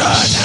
God.